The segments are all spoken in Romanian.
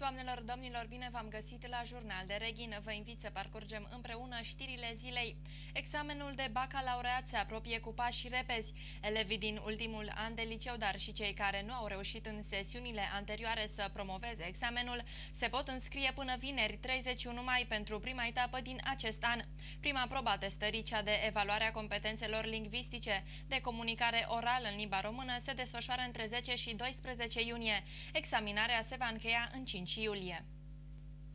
Doamnelor, domnilor, bine v-am găsit la Jurnal de Reghin. Vă invit să parcurgem împreună știrile zilei. Examenul de bacalaureat se apropie cu pași repezi. Elevii din ultimul an de liceu, dar și cei care nu au reușit în sesiunile anterioare să promoveze examenul, se pot înscrie până vineri 31 mai pentru prima etapă din acest an. Prima probă a testării, cea de evaluare a competențelor lingvistice de comunicare orală în limba română, se desfășoară între 10 și 12 iunie. Examinarea se va încheia în 5 5 iulie.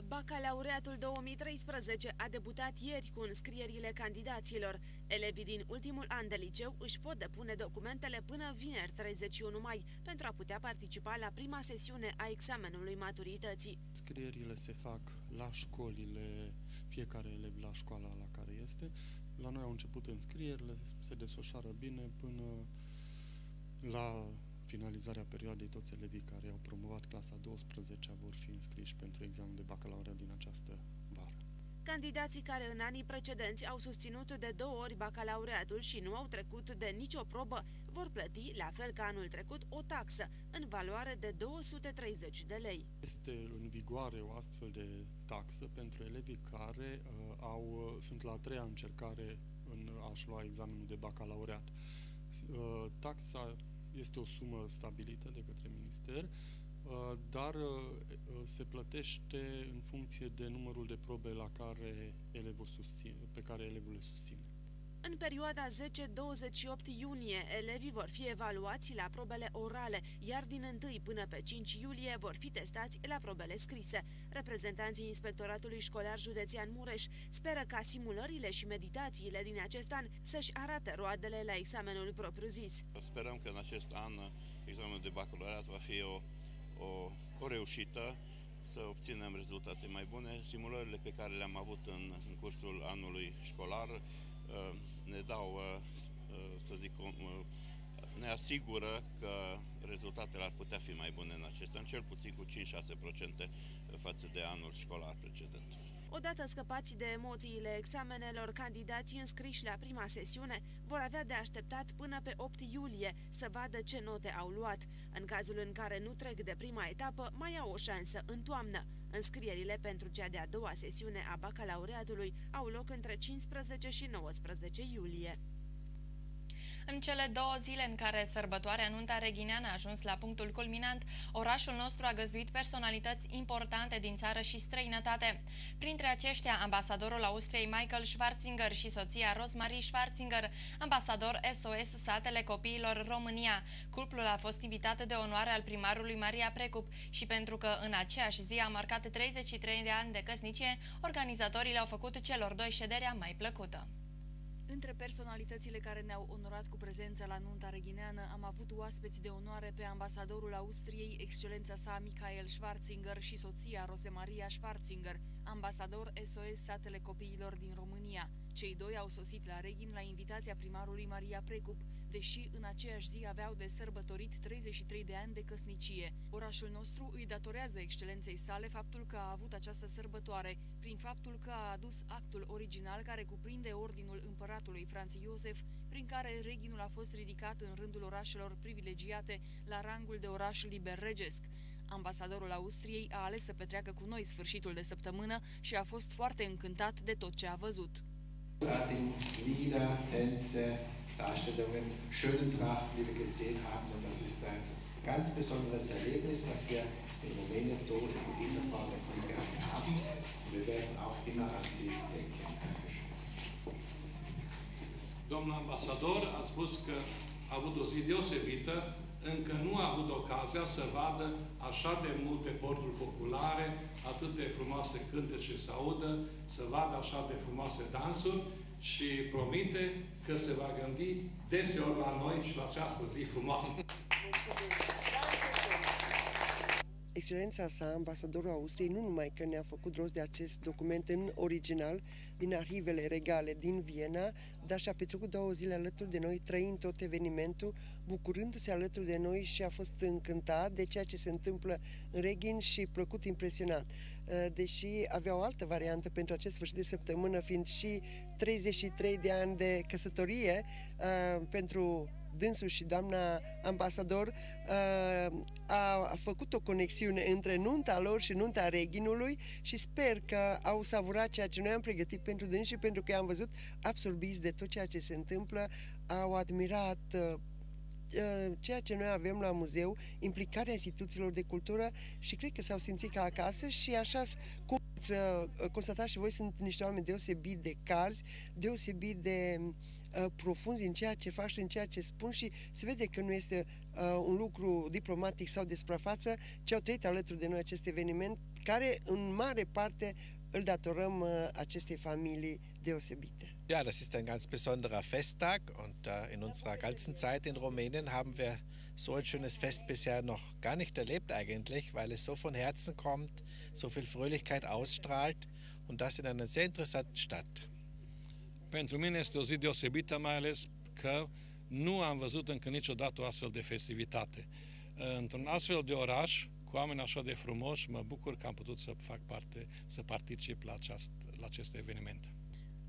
Bacalaureatul 2013 a debutat ieri cu înscrierile candidaților. Elevii din ultimul an de liceu își pot depune documentele până vineri 31 mai pentru a putea participa la prima sesiune a examenului maturității. Scrierile se fac la școlile, fiecare elev la școala la care este. La noi au început înscrierile, se desfășoară bine până la finalizarea perioadei, toți elevii care au promovat clasa 12 vor fi înscriși pentru examen de bacalaureat din această vară. Candidații care în anii precedenți au susținut de două ori bacalaureatul și nu au trecut de nicio probă, vor plăti, la fel ca anul trecut, o taxă în valoare de 230 de lei. Este în vigoare o astfel de taxă pentru elevii care uh, au, uh, sunt la a treia încercare în a-și lua examenul de bacalaureat. Uh, taxa este o sumă stabilită de către minister, uh, dar uh, se plătește în funcție de numărul de probe la care elevul susține, pe care elevul le susține. În perioada 10-28 iunie, elevii vor fi evaluați la probele orale, iar din 1 până pe 5 iulie vor fi testați la probele scrise. Reprezentanții Inspectoratului Școlar Județean Mureș speră ca simulările și meditațiile din acest an să-și arate roadele la examenul propriu-zis. Sperăm că în acest an examenul de bacalaureat va fi o, o, o reușită, să obținem rezultate mai bune. Simulările pe care le-am avut în, în cursul anului școlar Uh, ne dau, uh, uh, să zic, ne asigură că rezultatele ar putea fi mai bune în acest an, cel puțin cu 5-6% față de anul școlar precedent. Odată scăpați de emoțiile examenelor, candidații înscriși la prima sesiune vor avea de așteptat până pe 8 iulie să vadă ce note au luat. În cazul în care nu trec de prima etapă, mai au o șansă în toamnă. Înscrierile pentru cea de-a doua sesiune a bacalaureatului au loc între 15 și 19 iulie. În cele două zile în care sărbătoarea Nunta Reghineană a ajuns la punctul culminant, orașul nostru a găzduit personalități importante din țară și străinătate. Printre aceștia, ambasadorul Austriei Michael Schwarzinger și soția Rosmarie Schwarzinger, ambasador SOS Satele Copiilor România. Cuplul a fost invitat de onoare al primarului Maria Precup și pentru că în aceeași zi a marcat 33 de ani de căsnicie, organizatorii le-au făcut celor doi șederea mai plăcută. Între personalitățile care ne-au onorat cu prezența la nunta reghineană am avut oaspeți de onoare pe ambasadorul Austriei, excelența sa Michael Schwarzinger și soția Rosemaria Schwarzinger, ambasador SOS Satele Copiilor din România. Cei doi au sosit la Reghin la invitația primarului Maria Precup, deși în aceeași zi aveau de sărbătorit 33 de ani de căsnicie. Orașul nostru îi datorează excelenței sale faptul că a avut această sărbătoare, prin faptul că a adus actul original care cuprinde ordinul împăratului Franț Iosef, prin care Reghinul a fost ridicat în rândul orașelor privilegiate la rangul de oraș liber regesc. Ambasadorul Austriei a ales să petreacă cu noi sfârșitul de săptămână și a fost foarte încântat de tot ce a văzut. Lieder, Tänze, Darstellungen, schönen Trachten, die wir gesehen haben. Und das ist ein ganz besonderes Erlebnis, was wir in Rumänien so in dieser Form nie gehabt haben. Und wir werden auch immer an Sie denken. Domnul ambasador a spus că a avut o zi deosebită, încă nu a avut ocazia să vadă așa de multe porturi populare, atât de frumoase cântece să audă, să vadă așa de frumoase dansuri și promite că se va gândi deseori la noi și la această zi frumoasă. Excelența sa, ambasadorul Austriei, nu numai că ne-a făcut rost de acest document în original din arhivele regale din Viena, dar și-a petrecut două zile alături de noi, trăind tot evenimentul, bucurându-se alături de noi și a fost încântat de ceea ce se întâmplă în Reghin și plăcut impresionat. Uh, deși avea o altă variantă pentru acest sfârșit de săptămână, fiind și 33 de ani de căsătorie uh, pentru dânsul și doamna ambasador uh, a făcut o conexiune între nunta lor și nunta reginului și sper că au savurat ceea ce noi am pregătit pentru dânsi și pentru că am văzut absorbiți de tot ceea ce se întâmplă, au admirat uh, Uh, ceea ce noi avem la muzeu, implicarea instituțiilor de cultură și cred că s-au simțit ca acasă și așa cum ați uh, constatat și voi, sunt niște oameni deosebit de calzi, deosebit de uh, profunzi în ceea ce fac și în ceea ce spun și se vede că nu este uh, un lucru diplomatic sau de suprafață, ci au trăit alături de noi acest eveniment, care în mare parte îl datorăm uh, acestei familii deosebite. Ja, das ist ein ganz besonderer Festtag und äh, in unserer ganzen Zeit in Rumänien haben wir so ein schönes Fest bisher noch gar nicht erlebt eigentlich, weil es so von Herzen kommt, so viel Fröhlichkeit ausstrahlt und das in einer sehr interessanten Stadt. Pentru mine este o zi deosebită, mai ales că nu am văzut încă niciodată o astfel de festivitate. Într-un astfel de oraș, cu oameni așa de frumoși, mă bucur că am putut să fac parte, să particip la, aceast, la acest eveniment.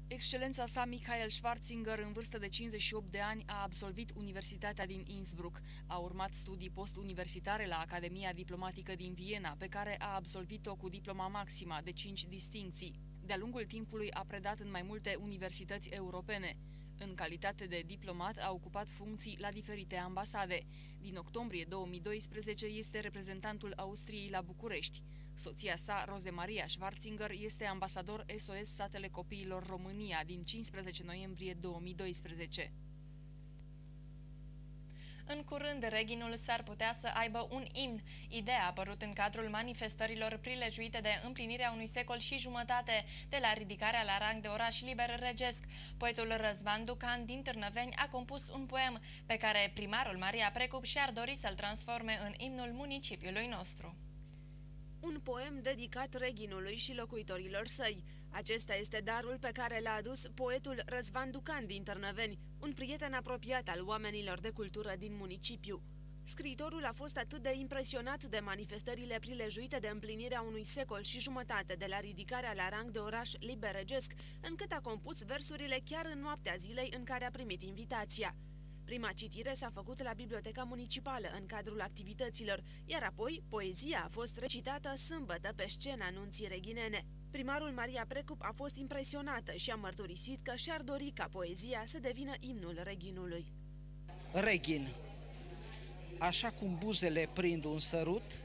Excelența sa, Michael Schwarzinger, în vârstă de 58 de ani, a absolvit Universitatea din Innsbruck. A urmat studii postuniversitare la Academia Diplomatică din Viena, pe care a absolvit-o cu diploma maxima de 5 distincții. De-a lungul timpului a predat în mai multe universități europene. În calitate de diplomat a ocupat funcții la diferite ambasade. Din octombrie 2012 este reprezentantul Austriei la București. Soția sa, Rose Maria Schwarzinger, este ambasador SOS Satele Copiilor România din 15 noiembrie 2012. În curând, reginul s-ar putea să aibă un imn. Ideea a apărut în cadrul manifestărilor prilejuite de împlinirea unui secol și jumătate de la ridicarea la rang de oraș liber regesc. Poetul Răzvan Ducan din Târnăveni a compus un poem pe care primarul Maria Precup și-ar dori să-l transforme în imnul municipiului nostru un poem dedicat reginului și locuitorilor săi. Acesta este darul pe care l-a adus poetul Răzvan Ducan din Târnăveni, un prieten apropiat al oamenilor de cultură din municipiu. Scriitorul a fost atât de impresionat de manifestările prilejuite de împlinirea unui secol și jumătate de la ridicarea la rang de oraș liberegesc, încât a compus versurile chiar în noaptea zilei în care a primit invitația. Prima citire s-a făcut la Biblioteca Municipală în cadrul activităților, iar apoi poezia a fost recitată sâmbătă pe scena nunții reghinene. Primarul Maria Precup a fost impresionată și a mărturisit că și-ar dori ca poezia să devină imnul reghinului. Reghin, așa cum buzele prind un sărut,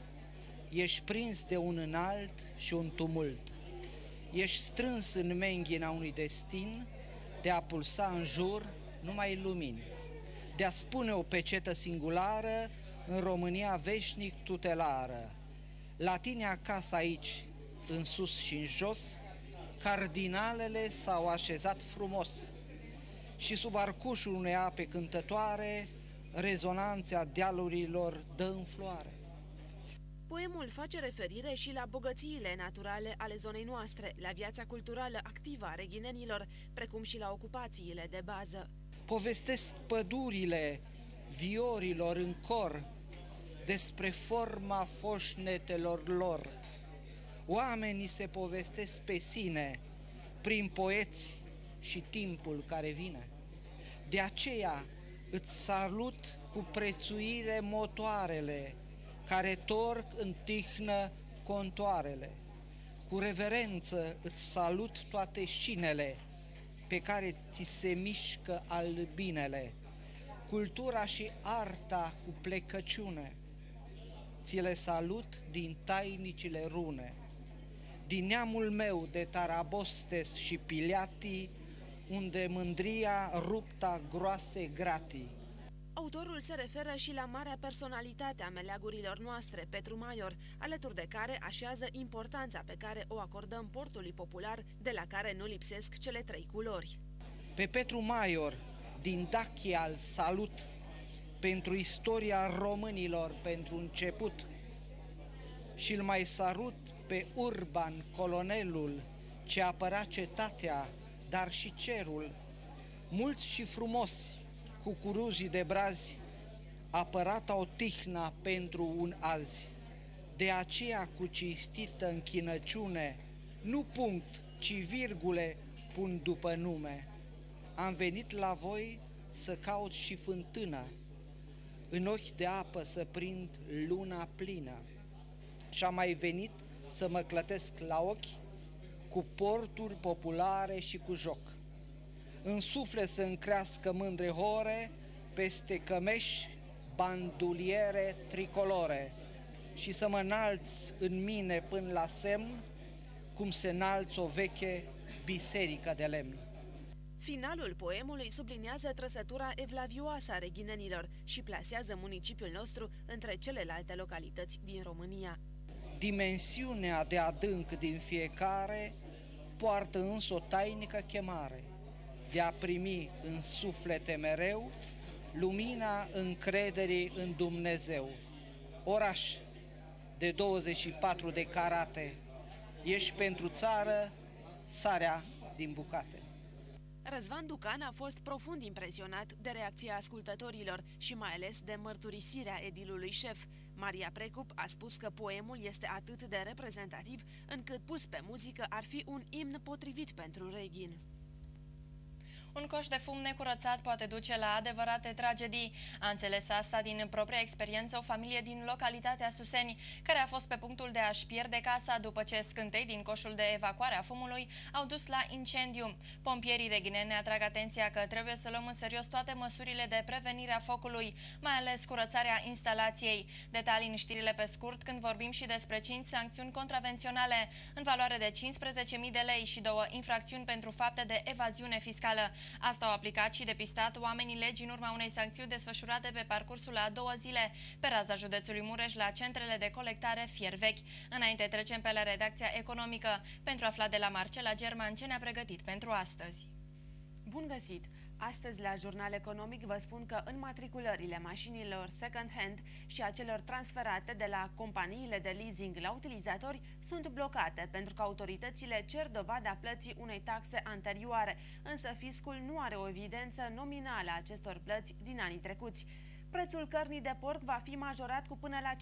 ești prins de un înalt și un tumult. Ești strâns în menghina unui destin de a pulsa în jur numai lumini de a spune o pecetă singulară în România veșnic tutelară. La tine acasă aici, în sus și în jos, cardinalele s-au așezat frumos și sub arcușul unei ape cântătoare, rezonanța dealurilor dă în floare. Poemul face referire și la bogățiile naturale ale zonei noastre, la viața culturală activă a reghinenilor, precum și la ocupațiile de bază povestesc pădurile viorilor în cor despre forma foșnetelor lor. Oamenii se povestesc pe sine prin poeți și timpul care vine. De aceea îți salut cu prețuire motoarele care torc în tihnă contoarele. Cu reverență îți salut toate șinele pe care ți se mișcă albinele, cultura și arta cu plecăciune, ți le salut din tainicile rune, din neamul meu de Tarabostes și Piliati, unde mândria rupta groase gratii. Autorul se referă și la marea personalitate a meleagurilor noastre, Petru Maior, alături de care așează importanța pe care o acordăm portului popular, de la care nu lipsesc cele trei culori. Pe Petru Maior, din Dachial, salut. Pentru istoria românilor pentru început. Și îl mai sarut pe Urban, colonelul, ce apăra cetatea, dar și cerul, mulți și frumoși, cu curujii de brazi, apărata o tihna pentru un azi. De aceea cu cinstită închinăciune, nu punct, ci virgule pun după nume. Am venit la voi să caut și fântâna, în ochi de apă să prind luna plină. Și am mai venit să mă clătesc la ochi cu porturi populare și cu joc. În suflet să încrească mândre hore, peste cămeși, banduliere tricolore și să mă înalți în mine până la semn, cum se înalți o veche biserică de lemn. Finalul poemului subliniază trăsătura evlavioasă a reghinenilor și plasează municipiul nostru între celelalte localități din România. Dimensiunea de adânc din fiecare poartă însă o tainică chemare de a primi în suflete mereu lumina încrederii în Dumnezeu. Oraș de 24 de carate, ești pentru țară sarea din bucate. Răzvan Ducan a fost profund impresionat de reacția ascultătorilor și mai ales de mărturisirea edilului șef. Maria Precup a spus că poemul este atât de reprezentativ încât pus pe muzică ar fi un imn potrivit pentru Reghin. Un coș de fum necurățat poate duce la adevărate tragedii. A înțeles asta din propria experiență o familie din localitatea Suseni, care a fost pe punctul de a-și pierde casa după ce scântei din coșul de evacuare a fumului au dus la incendiu. Pompierii reghineni atrag atenția că trebuie să luăm în serios toate măsurile de prevenire a focului, mai ales curățarea instalației. Detalii în știrile pe scurt când vorbim și despre 5 sancțiuni contravenționale în valoare de 15.000 de lei și două infracțiuni pentru fapte de evaziune fiscală. Asta au aplicat și depistat oamenii legii în urma unei sancțiuni desfășurate pe parcursul a două zile pe raza județului Mureș la centrele de colectare fier vechi. Înainte trecem pe la redacția economică pentru a afla de la Marcela German ce ne-a pregătit pentru astăzi. Bun găsit! Astăzi, la Jurnal Economic, vă spun că înmatriculările mașinilor second-hand și a celor transferate de la companiile de leasing la utilizatori sunt blocate pentru că autoritățile cer dovada plății unei taxe anterioare, însă fiscul nu are o evidență nominală a acestor plăți din anii trecuți. Prețul cărnii de porc va fi majorat cu până la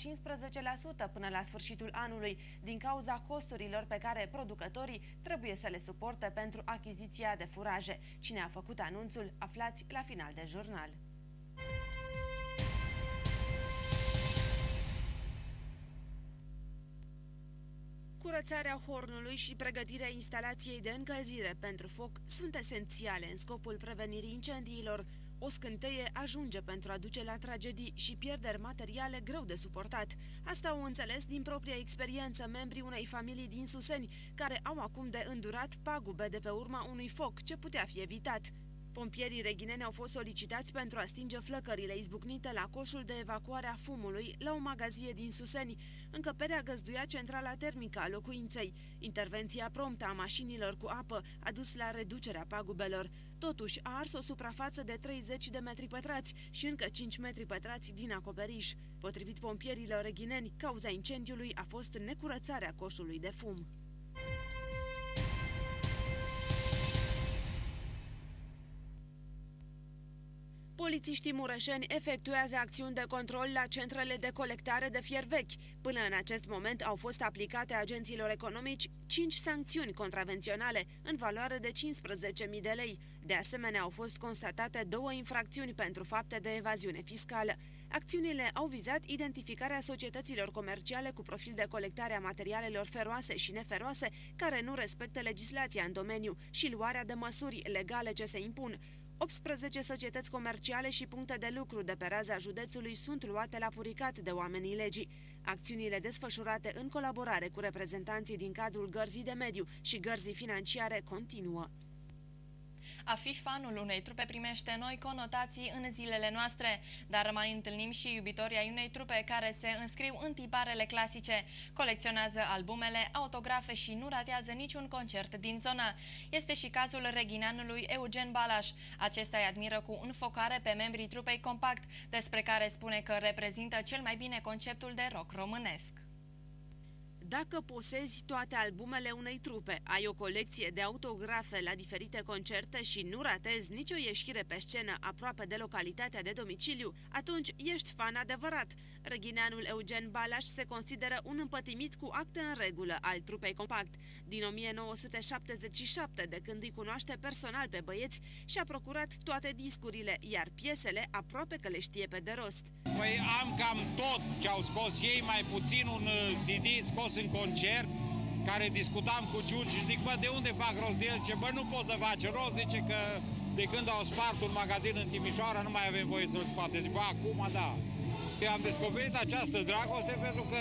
15% până la sfârșitul anului, din cauza costurilor pe care producătorii trebuie să le suporte pentru achiziția de furaje. Cine a făcut anunțul, aflați la final de jurnal. Curățarea hornului și pregătirea instalației de încălzire pentru foc sunt esențiale în scopul prevenirii incendiilor, o scânteie ajunge pentru a duce la tragedii și pierderi materiale greu de suportat. Asta au înțeles din propria experiență membrii unei familii din Suseni, care au acum de îndurat pagube de pe urma unui foc ce putea fi evitat. Pompierii reghineni au fost solicitați pentru a stinge flăcările izbucnite la coșul de evacuare a fumului la o magazie din Suseni. Încăperea găzduia centrala termică a locuinței. Intervenția promptă a mașinilor cu apă a dus la reducerea pagubelor. Totuși, a ars o suprafață de 30 de metri pătrați și încă 5 metri pătrați din acoperiș. Potrivit pompierilor reghineni, cauza incendiului a fost necurățarea coșului de fum. Polițiștii mureșeni efectuează acțiuni de control la centrele de colectare de fier vechi. Până în acest moment au fost aplicate agenților economici 5 sancțiuni contravenționale în valoare de 15.000 de lei. De asemenea, au fost constatate două infracțiuni pentru fapte de evaziune fiscală. Acțiunile au vizat identificarea societăților comerciale cu profil de colectare a materialelor feroase și neferoase care nu respectă legislația în domeniu și luarea de măsuri legale ce se impun. 18 societăți comerciale și puncte de lucru de pe raza județului sunt luate la puricat de oamenii legii. Acțiunile desfășurate în colaborare cu reprezentanții din cadrul gărzii de mediu și gărzii financiare continuă. A fi fanul unei trupe primește noi conotații în zilele noastre, dar mai întâlnim și iubitorii ai unei trupe care se înscriu în tiparele clasice, colecționează albumele, autografe și nu ratează niciun concert din zona. Este și cazul reghineanului Eugen Balaș. Acesta îi admiră cu înfocare pe membrii trupei Compact, despre care spune că reprezintă cel mai bine conceptul de rock românesc. Dacă posezi toate albumele unei trupe, ai o colecție de autografe la diferite concerte și nu ratezi nicio ieșire pe scenă aproape de localitatea de domiciliu, atunci ești fan adevărat. Răghineanul Eugen Balaș se consideră un împătimit cu acte în regulă al trupei Compact. Din 1977, de când îi cunoaște personal pe băieți, și-a procurat toate discurile, iar piesele aproape că le știe pe de rost. Păi am cam tot ce au scos ei, mai puțin un uh, CD scos în concert, care discutam cu Ciuci și zic, bă, de unde fac rost de el? Ce, bă, nu pot să faci rost, zice că de când au spart un magazin în Timișoara, nu mai avem voie să-l scoate. Zic, bă, acum da. Eu am descoperit această dragoste pentru că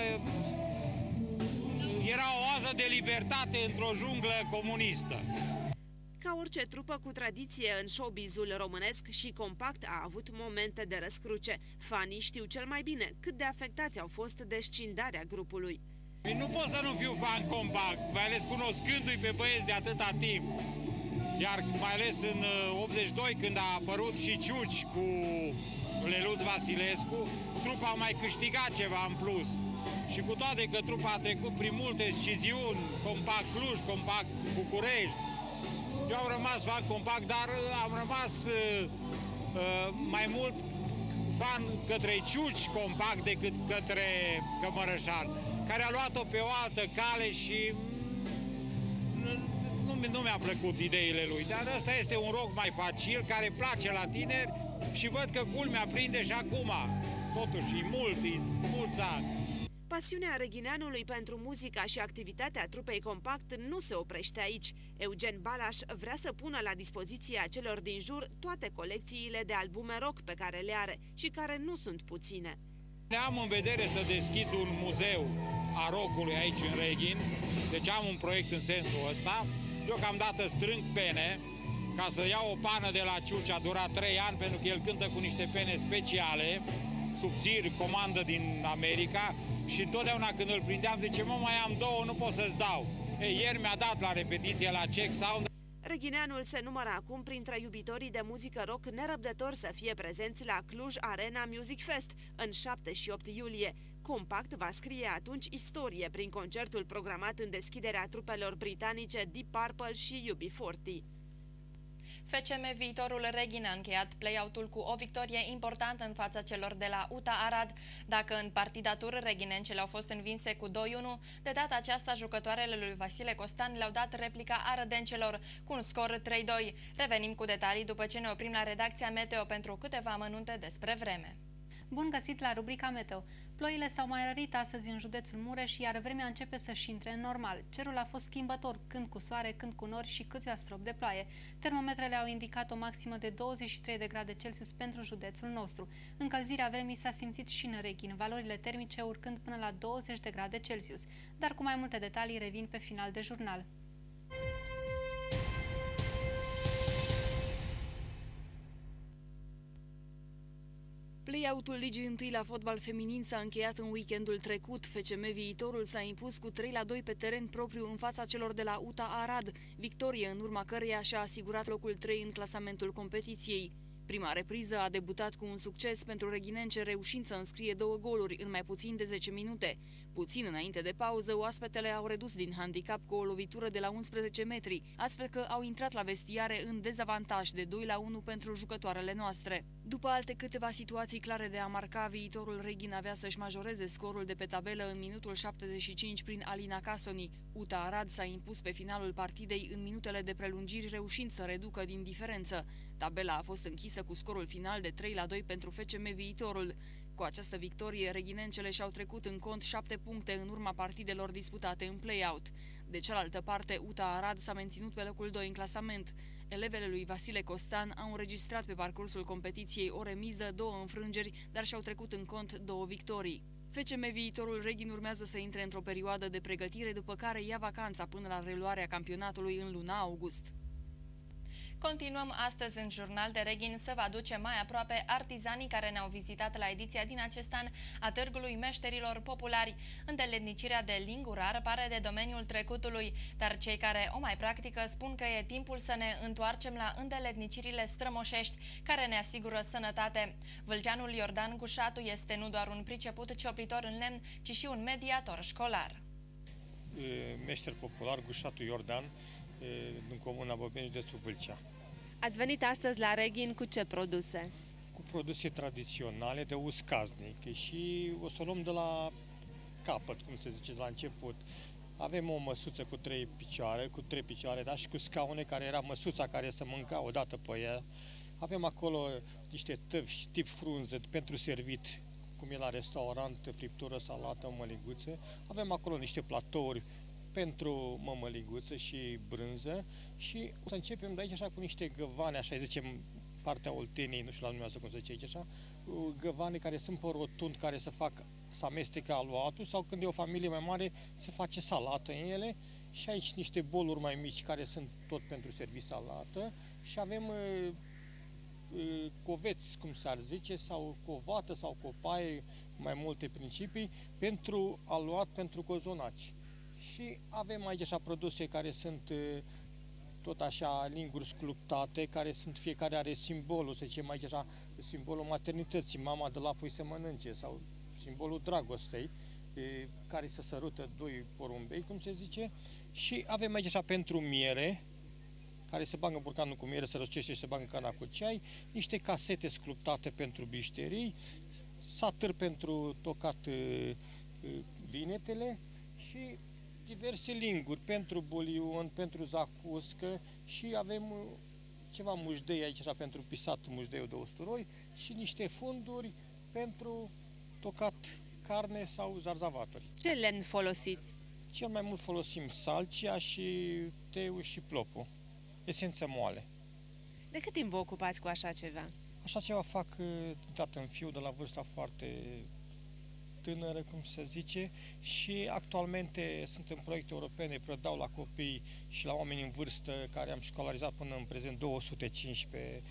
era o oază de libertate într-o junglă comunistă. Ca orice trupă cu tradiție în showbizul românesc și compact a avut momente de răscruce. Fanii știu cel mai bine cât de afectați au fost de scindarea grupului. Păi nu pot să nu fiu fan compact, mai ales cunoscându-i pe băieți de atâta timp. Iar mai ales în 82, uh, când a apărut și Ciuci cu Leluț Vasilescu, trupa a mai câștigat ceva în plus. Și cu toate că trupa a trecut prin multe sciziuni, compact Cluj, compact București, eu am rămas fan compact, dar uh, am rămas uh, uh, mai mult fan către Ciuci compact decât către Cămărășan, care a luat-o pe o altă cale și mm, nu, nu mi-a plăcut ideile lui. Dar ăsta este un rog mai facil, care place la tineri și văd că culmea prinde și acum. Totuși, e mult, e mulți ani. Pasiunea Reghineanului pentru muzica și activitatea trupei compact nu se oprește aici. Eugen Balaș vrea să pună la dispoziția celor din jur toate colecțiile de albume rock pe care le are și care nu sunt puține. Am în vedere să deschid un muzeu a rockului aici în Reghin, deci am un proiect în sensul ăsta. Deocamdată strâng pene, ca să iau o pană de la Ciuci, a durat 3 ani pentru că el cântă cu niște pene speciale, subțiri, comandă din America și întotdeauna când îl prindeam zice, mă, mai am două, nu pot să-ți dau. Ei, ieri mi-a dat la repetiție la Check Sound. Reghineanul se numără acum printre iubitorii de muzică rock nerăbdători să fie prezenți la Cluj Arena Music Fest în 7 și 8 iulie. Compact va scrie atunci istorie prin concertul programat în deschiderea trupelor britanice Deep Purple și UB40. FCM Viitorul Reghin a încheiat play-out-ul cu o victorie importantă în fața celor de la UTA Arad. Dacă în partida tur reghinencele au fost învinse cu 2-1, de data aceasta jucătoarele lui Vasile Costan le-au dat replica arădencelor cu un scor 3-2. Revenim cu detalii după ce ne oprim la redacția Meteo pentru câteva amănunte despre vreme. Bun găsit la rubrica Meteo. Ploile s-au mai rărit astăzi în județul Mureș, iar vremea începe să-și intre în normal. Cerul a fost schimbător, când cu soare, când cu nori și câțiva strop de ploaie. Termometrele au indicat o maximă de 23 de grade Celsius pentru județul nostru. Încălzirea vremii s-a simțit și în Reghin, valorile termice urcând până la 20 de grade Celsius. Dar cu mai multe detalii revin pe final de jurnal. Play-out-ul Ligii 1 la fotbal feminin s-a încheiat în weekendul trecut. FCM Viitorul s-a impus cu 3 la 2 pe teren propriu în fața celor de la UTA Arad, victorie în urma căreia și-a asigurat locul 3 în clasamentul competiției. Prima repriză a debutat cu un succes pentru reghinence reușind să înscrie două goluri în mai puțin de 10 minute. Puțin înainte de pauză, oaspetele au redus din handicap cu o lovitură de la 11 metri, astfel că au intrat la vestiare în dezavantaj de 2 la 1 pentru jucătoarele noastre. După alte câteva situații clare de a marca, viitorul Reghin avea să-și majoreze scorul de pe tabelă în minutul 75 prin Alina Casoni. Uta Arad s-a impus pe finalul partidei în minutele de prelungiri, reușind să reducă din diferență. Tabela a fost închisă cu scorul final de 3 la 2 pentru FCM Viitorul. Cu această victorie, reghinencele și-au trecut în cont șapte puncte în urma partidelor disputate în play-out. De cealaltă parte, UTA Arad s-a menținut pe locul 2 în clasament. Elevele lui Vasile Costan au înregistrat pe parcursul competiției o remiză, două înfrângeri, dar și-au trecut în cont două victorii. FCM Viitorul Reghin urmează să intre într-o perioadă de pregătire, după care ia vacanța până la reluarea campionatului în luna august. Continuăm astăzi în jurnal de Reghin să vă aduce mai aproape artizanii care ne-au vizitat la ediția din acest an a Târgului Meșterilor Populari. Îndeletnicirea de lingurar pare de domeniul trecutului, dar cei care o mai practică spun că e timpul să ne întoarcem la îndeletnicirile strămoșești care ne asigură sănătate. Vâlgeanul Iordan Gușatu este nu doar un priceput cioplitor în lemn, ci și un mediator școlar. meșter popular Gușatul Iordan, din comuna Băbeni, județul Vâlcea. Ați venit astăzi la Reghin cu ce produse? Cu produse tradiționale de uscaznic și o să o luăm de la capăt, cum se zice, de la început. Avem o măsuță cu trei picioare, cu trei picioare, da, și cu scaune care era măsuța care să mânca odată pe ea. Avem acolo niște tăvi tip frunze pentru servit, cum e la restaurant, friptură, salată, măliguțe. Avem acolo niște platouri pentru mămăliguță și brânză și o să începem de aici așa cu niște găvane, așa zicem, partea Olteniei, nu știu la numează cum se zice aici așa, găvane care sunt pe rotund, care să fac să amestece aluatul sau când e o familie mai mare să face salată în ele și aici niște boluri mai mici care sunt tot pentru servis salată și avem uh, uh, coveți, cum s-ar zice, sau covată sau copaie, mai multe principii, pentru aluat, pentru cozonaci. Și avem aici așa produse care sunt uh, tot așa linguri sculptate, care sunt, fiecare are simbolul, să zicem aici așa, simbolul maternității, mama de lapui se mănânce, sau simbolul dragostei, e, care se sărută doi porumbei, cum se zice, și avem aici așa pentru miere, care se bagă burcanul cu miere, se răcește și se bagă cana cu ceai, niște casete sculptate pentru bișterii, satâr pentru tocat e, vinetele și diverse linguri pentru bulion, pentru zacuscă și avem ceva mușdei aici așa pentru pisat mușdeiul de usturoi și niște funduri pentru tocat carne sau zarzavaturi. Ce lemn folosiți? Cel mai mult folosim salcia și teu și plopul, esență moale. De cât timp vă ocupați cu așa ceva? Așa ceva fac tată în fiu de la vârsta foarte tânără, cum se zice, și actualmente sunt în proiecte europene, predau la copii și la oameni în vârstă care am școlarizat până în prezent 215,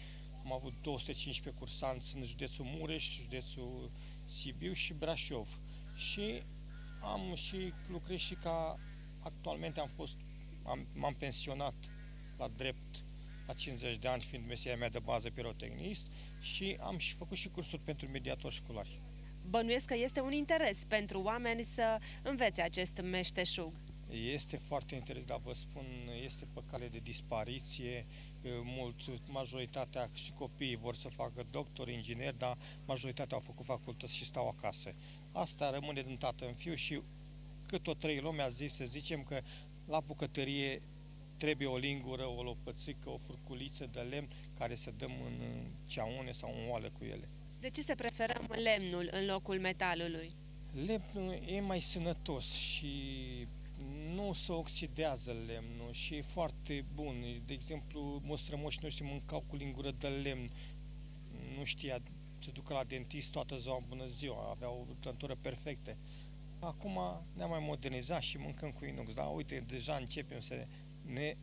am avut 215 cursanți în județul Mureș, județul Sibiu și Brașov. Și am și lucrez și ca actualmente am fost, am, m-am pensionat la drept la 50 de ani, fiind meseria mea de bază pirotehnist și am și făcut și cursuri pentru mediatori școlari. Bănuiesc că este un interes pentru oameni să învețe acest meșteșug. Este foarte interes, dar vă spun, este pe cale de dispariție. Mult, majoritatea și copiii vor să facă doctor, inginer, dar majoritatea au făcut facultăți și stau acasă. Asta rămâne din tată în fiu și cât o trei lumea a zis, să zicem că la bucătărie trebuie o lingură, o lopățică, o furculiță de lemn care să dăm în ceaune sau în oală cu ele. De ce se preferăm lemnul în locul metalului? Lemnul e mai sănătos și nu se oxidează lemnul și e foarte bun. De exemplu, mostrămoșii noștri mâncau cu lingură de lemn. Nu știa, se ducă la dentist toată ziua, bună ziua, aveau o tăntură perfecte. Acum ne-am mai modernizat și mâncăm cu inox, dar uite, deja începem să ne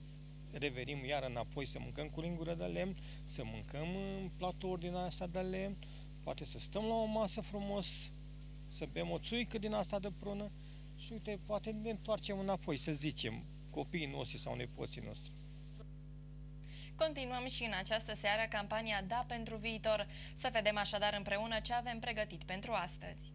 revenim iar înapoi să mâncăm cu lingură de lemn, să mâncăm în platouri din asta de lemn, poate să stăm la o masă frumos, să bem o țuică din asta de prună și uite, poate ne întoarcem înapoi, să zicem, copiii noștri sau nepoții noștri. Continuăm și în această seară campania Da pentru viitor. Să vedem așadar împreună ce avem pregătit pentru astăzi.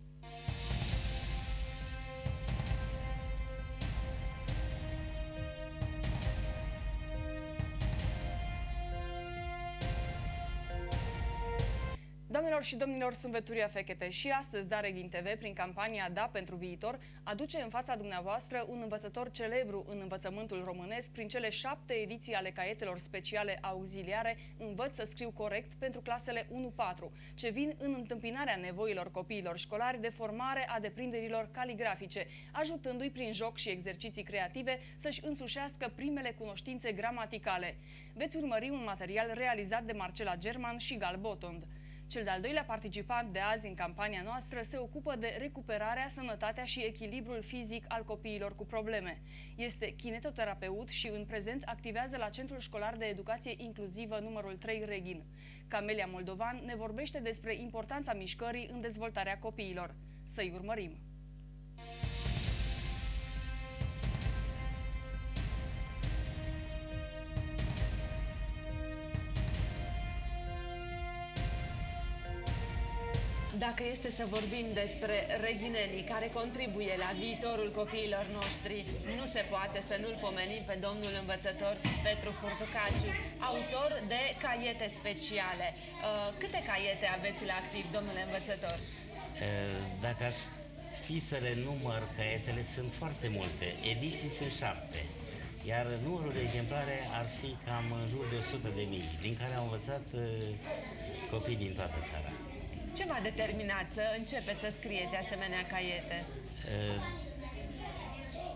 Doamnelor și domnilor, sunt Veturia Fechete și astăzi Dareghin TV, prin campania Da pentru viitor, aduce în fața dumneavoastră un învățător celebru în învățământul românesc prin cele șapte ediții ale caietelor speciale auxiliare Învăț să scriu corect pentru clasele 1-4, ce vin în întâmpinarea nevoilor copiilor școlari de formare a deprinderilor caligrafice, ajutându-i prin joc și exerciții creative să-și însușească primele cunoștințe gramaticale. Veți urmări un material realizat de Marcela German și Gal Botond. Cel de-al doilea participant de azi în campania noastră se ocupă de recuperarea, sănătatea și echilibrul fizic al copiilor cu probleme. Este kinetoterapeut și în prezent activează la Centrul Școlar de Educație Inclusivă numărul 3 Reghin. Camelia Moldovan ne vorbește despre importanța mișcării în dezvoltarea copiilor. Să-i urmărim! Dacă este să vorbim despre reghinenii care contribuie la viitorul copiilor noștri, nu se poate să nu-l pomenim pe domnul învățător Petru Furtucaciu, autor de caiete speciale. Uh, câte caiete aveți la activ, domnule învățător? Dacă aș fi să le număr, caietele sunt foarte multe. Ediții sunt șapte. Iar numărul de exemplare ar fi cam în jur de 100 de mii, din care au învățat copii din toată țara. Ce v-a determinat să începeți să scrieți asemenea caiete? Uh,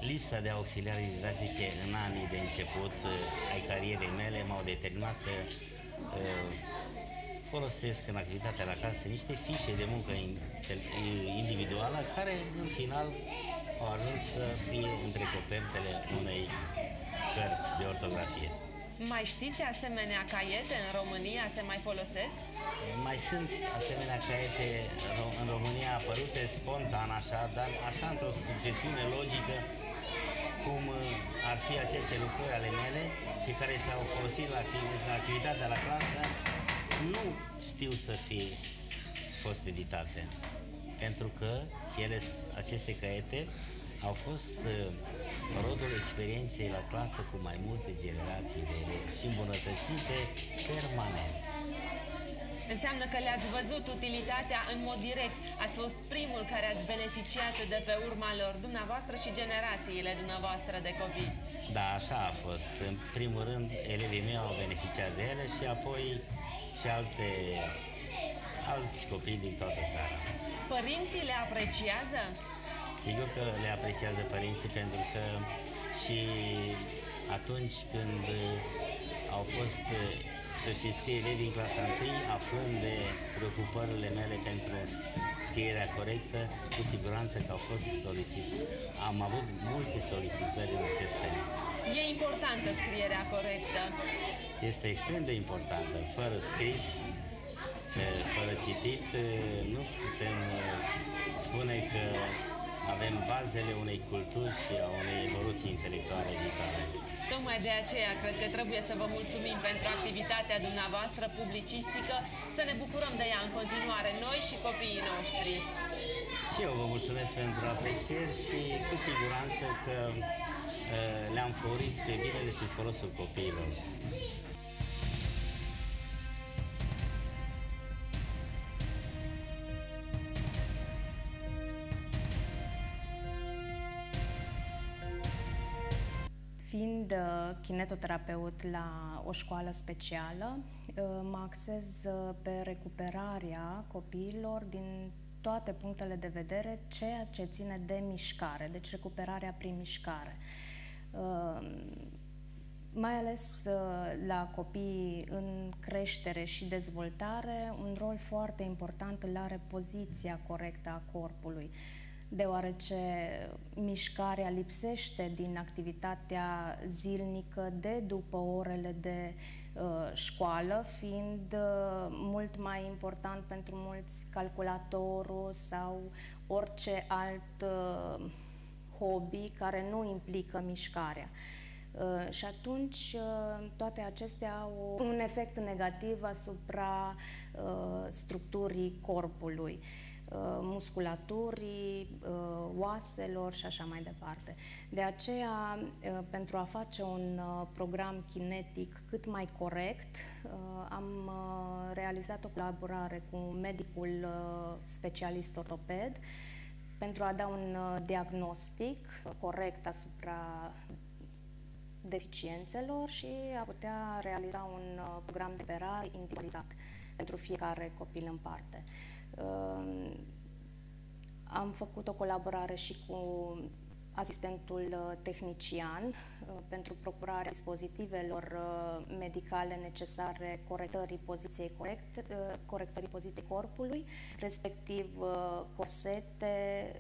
lipsa de auxiliari didactice în anii de început uh, ai carierei mele m-au determinat să uh, folosesc în activitatea la casă niște fișe de muncă individuală care în final au ajuns să fie între copertele unei cărți de ortografie. Mai știți asemenea caiete în România se mai folosesc? Mai sunt asemenea caiete în România apărute spontan așa, dar așa într-o succesiune logică cum uh, ar fi aceste lucrări ale mele și care s-au folosit la activitatea la clasă, nu știu să fie fost editate. Pentru că ele, aceste caiete au fost uh, rodul experienței la clasă cu mai multe generații de elevi și îmbunătățite permanent. Înseamnă că le-ați văzut utilitatea în mod direct. Ați fost primul care ați beneficiat de pe urma lor, dumneavoastră și generațiile dumneavoastră de copii. Da, așa a fost. În primul rând, elevii mei au beneficiat de ele și apoi și alte, alți copii din toată țara. Părinții le apreciază? Sigur că le apreciază părinții pentru că și atunci când au fost să-și scrie elevii în clasa 1, aflând de preocupările mele pentru scrierea corectă, cu siguranță că au fost solicit. Am avut multe solicitări în acest sens. E importantă scrierea corectă. Este extrem de importantă. Fără scris, fără citit, nu putem spune că avem bazele unei culturi și a unei evoluții intelectuale vitale. Tocmai de aceea cred că trebuie să vă mulțumim pentru activitatea dumneavoastră publicistică, să ne bucurăm de ea în continuare, noi și copiii noștri. Și eu vă mulțumesc pentru aprecieri și cu siguranță că uh, le-am făurit pe binele și folosul copiilor. Fiind uh, kinetoterapeut la o școală specială, uh, mă axez uh, pe recuperarea copiilor din toate punctele de vedere, ceea ce ține de mișcare, deci recuperarea prin mișcare. Mai ales la copii în creștere și dezvoltare, un rol foarte important îl are poziția corectă a corpului deoarece mișcarea lipsește din activitatea zilnică de după orele de uh, școală, fiind uh, mult mai important pentru mulți calculatorul sau orice alt uh, hobby care nu implică mișcarea. Uh, și atunci uh, toate acestea au un efect negativ asupra uh, structurii corpului. Uh, musculaturii, uh, oaselor și așa mai departe. De aceea, uh, pentru a face un program kinetic cât mai corect, am realizat o colaborare cu medicul specialist ortoped pentru a da un diagnostic corect asupra deficiențelor și a putea realiza un program de operare individualizat pentru fiecare copil în parte. Ehm, am făcut o colaborare și cu asistentul uh, tehnician uh, pentru procurarea dispozitivelor uh, medicale necesare corectării poziției, corect, corectării poziției corpului, respectiv corsete,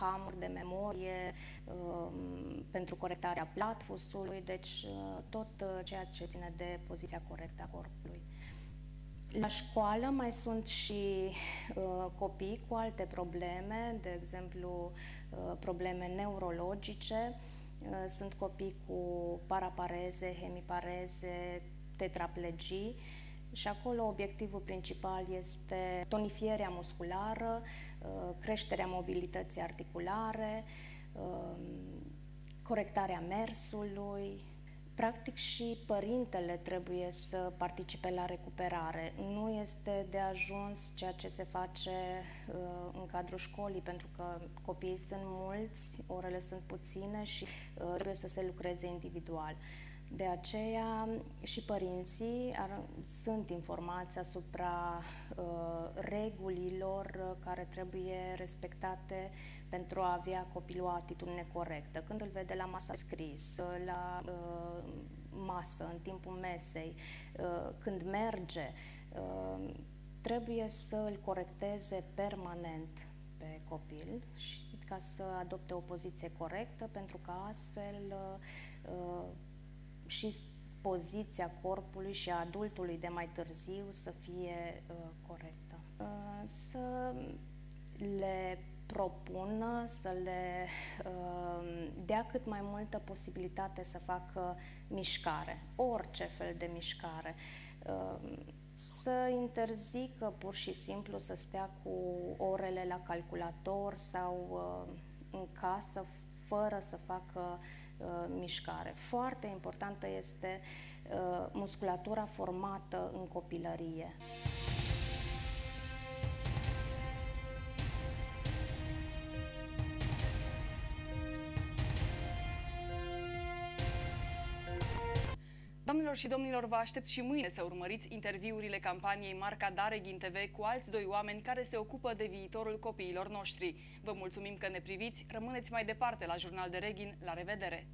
hamuri de memorie um, pentru corectarea platfusului, deci tot ceea ce ține de poziția corectă a corpului. La școală mai sunt și uh, copii cu alte probleme, de exemplu uh, probleme neurologice. Uh, sunt copii cu parapareze, hemipareze, tetraplegii Și acolo obiectivul principal este tonifierea musculară, creșterea mobilității articulare, corectarea mersului, Practic și părintele trebuie să participe la recuperare. Nu este de ajuns ceea ce se face uh, în cadrul școlii, pentru că copiii sunt mulți, orele sunt puține și uh, trebuie să se lucreze individual. De aceea și părinții ar, sunt informați asupra uh, regulilor uh, care trebuie respectate pentru a avea copilul o atitudine corectă. Când îl vede la masa scris, la uh, masă, în timpul mesei, uh, când merge, uh, trebuie să îl corecteze permanent pe copil și ca să adopte o poziție corectă, pentru că astfel uh, uh și poziția corpului și a adultului de mai târziu să fie uh, corectă. Uh, să le propun să le uh, dea cât mai multă posibilitate să facă mișcare, orice fel de mișcare. Uh, să interzică pur și simplu să stea cu orele la calculator sau uh, în casă fără să facă mișcare. Foarte importantă este musculatura formată în copilărie. Doamnelor și domnilor, vă aștept și mâine să urmăriți interviurile campaniei Marca Dareghin TV cu alți doi oameni care se ocupă de viitorul copiilor noștri. Vă mulțumim că ne priviți, rămâneți mai departe la Jurnal de Reghin. La revedere!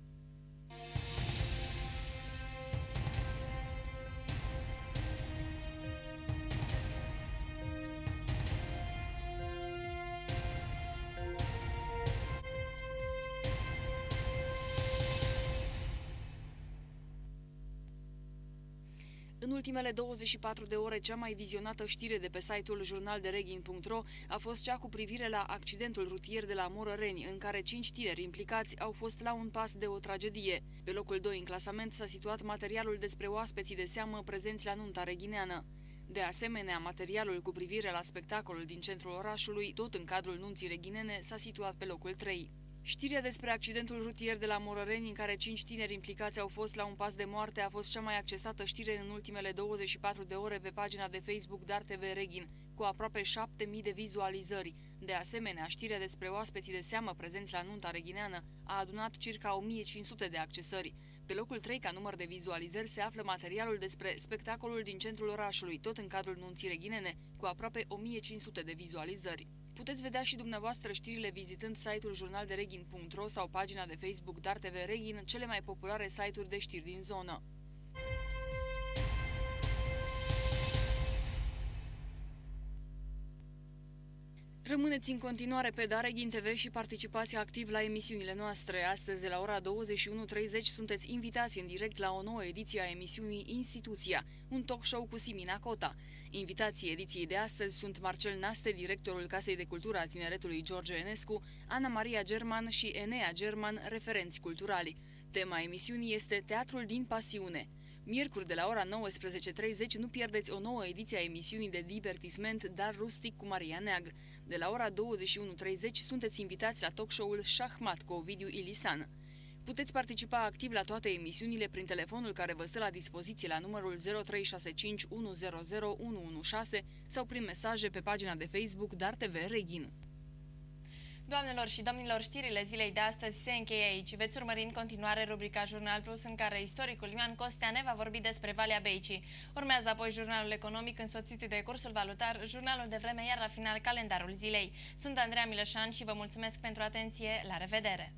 În ultimele 24 de ore, cea mai vizionată știre de pe site-ul jurnaldereghin.ro a fost cea cu privire la accidentul rutier de la Morăreni, în care cinci tineri implicați au fost la un pas de o tragedie. Pe locul 2 în clasament s-a situat materialul despre oaspeții de seamă prezenți la nunta reghineană. De asemenea, materialul cu privire la spectacolul din centrul orașului, tot în cadrul nunții reghinene, s-a situat pe locul 3. Știrea despre accidentul rutier de la Morăreni, în care cinci tineri implicați au fost la un pas de moarte, a fost cea mai accesată știre în ultimele 24 de ore pe pagina de Facebook Dar TV Reghin, cu aproape 7000 de vizualizări. De asemenea, știrea despre oaspeții de seamă prezenți la nunta reghineană a adunat circa 1500 de accesări. Pe locul 3 ca număr de vizualizări se află materialul despre spectacolul din centrul orașului, tot în cadrul nunții reghinene, cu aproape 1500 de vizualizări. Puteți vedea și dumneavoastră știrile vizitând site-ul jurnaldereghin.ro sau pagina de Facebook Dar TV Reghin, cele mai populare site-uri de știri din zonă. Rămâneți în continuare pe Dareghin TV și participați activ la emisiunile noastre. Astăzi, de la ora 21.30, sunteți invitați în direct la o nouă ediție a emisiunii Instituția, un talk show cu Simina Cota. Invitații ediției de astăzi sunt Marcel Naste, directorul Casei de Cultură a Tineretului George Enescu, Ana Maria German și Enea German, referenți culturali. Tema emisiunii este Teatrul din pasiune. Miercuri de la ora 19.30 nu pierdeți o nouă ediție a emisiunii de divertisment Dar Rustic cu Maria Neag. De la ora 21.30 sunteți invitați la talk show-ul Șahmat cu Ovidiu Ilisan. Puteți participa activ la toate emisiunile prin telefonul care vă stă la dispoziție la numărul 0365 100 116 sau prin mesaje pe pagina de Facebook Dar TV Reghin. Doamnelor și domnilor, știrile zilei de astăzi se încheie aici. Veți urmări în continuare rubrica Jurnal Plus, în care istoricul Ioan Costea ne va vorbi despre Valea Beicii. Urmează apoi jurnalul economic însoțit de cursul valutar, jurnalul de vreme, iar la final calendarul zilei. Sunt Andreea Mileșan și vă mulțumesc pentru atenție. La revedere!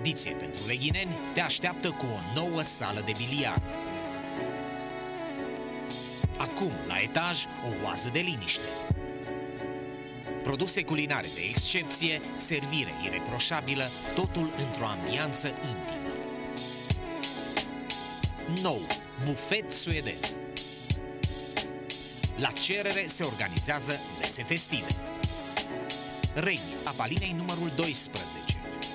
Tradiție pentru leghineni, te așteaptă cu o nouă sală de biliard. Acum, la etaj, o oază de liniște. Produse culinare de excepție, servire ireproșabilă, totul într-o ambianță intimă. Nou, bufet suedez. La cerere se organizează mese festive. Reghi, Apalinei numărul 12.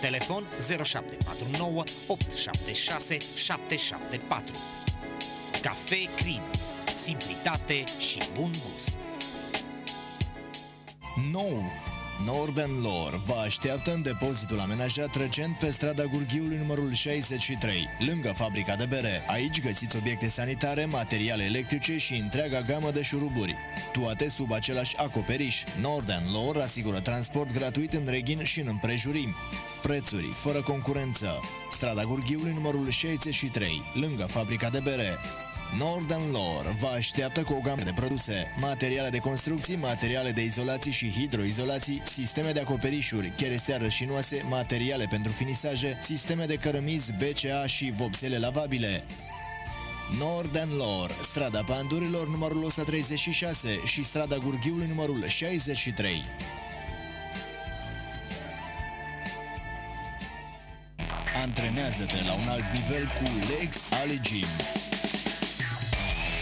Telefon 0749 876 774. Cafe Crin. Simplitate și bun gust. Nou! Northern Lore vă așteaptă în depozitul amenajat recent pe strada Gurghiului numărul 63, lângă fabrica de bere. Aici găsiți obiecte sanitare, materiale electrice și întreaga gamă de șuruburi. Toate sub același acoperiș. Northern Lore asigură transport gratuit în Reghin și în împrejurim. Prețuri fără concurență. Strada Gurghiului numărul 63, lângă fabrica de bere. Northern Lore vă așteaptă cu o gamă de produse, materiale de construcții, materiale de izolații și hidroizolații, sisteme de acoperișuri, cherestea rășinoase, materiale pentru finisaje, sisteme de cărămizi BCA și vopsele lavabile. Northern Lore, strada Pandurilor numărul 136 și strada Gurghiului numărul 63. Antrenează-te la un alt nivel cu Lex Ali Gym.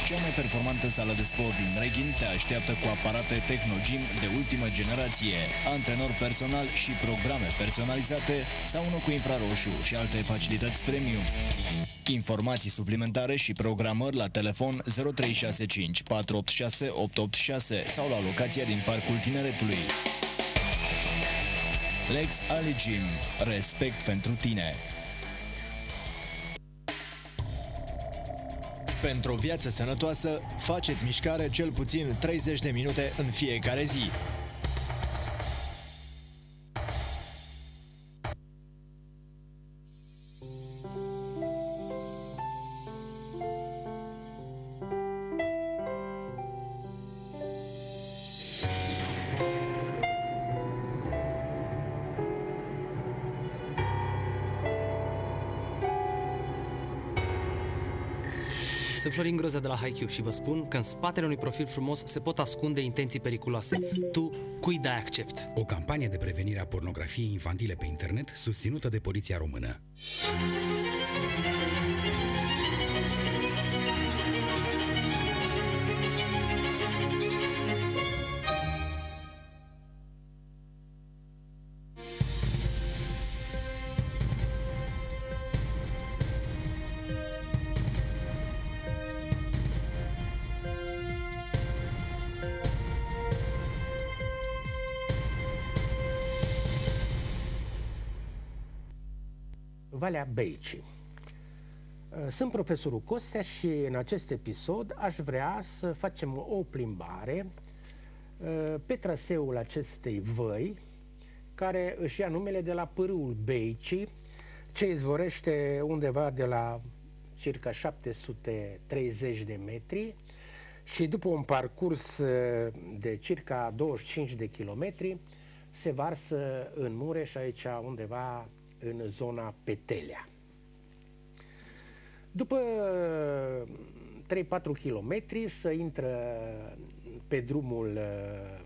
Cea mai performantă sală de sport din Reghin te așteaptă cu aparate Technogym de ultimă generație, antrenor personal și programe personalizate, saună cu infraroșu și alte facilități premium. Informații suplimentare și programări la telefon 0365 486 886 sau la locația din Parcul Tineretului. Lex Ali Gym. Respect pentru tine. Pentru o viață sănătoasă, faceți mișcare cel puțin 30 de minute în fiecare zi. Sunt Florin Groza de la HiQ și vă spun că în spatele unui profil frumos se pot ascunde intenții periculoase. Tu, cui dai accept? O campanie de prevenire a pornografiei infantile pe internet susținută de Poliția Română. Valea Beicii. Sunt profesorul Costea și în acest episod aș vrea să facem o plimbare uh, pe traseul acestei văi care își ia numele de la pârâul Beicii, ce izvorește undeva de la circa 730 de metri și după un parcurs uh, de circa 25 de kilometri se varsă în Mureș aici undeva în zona Petelea. După 3-4 km să intră pe drumul uh,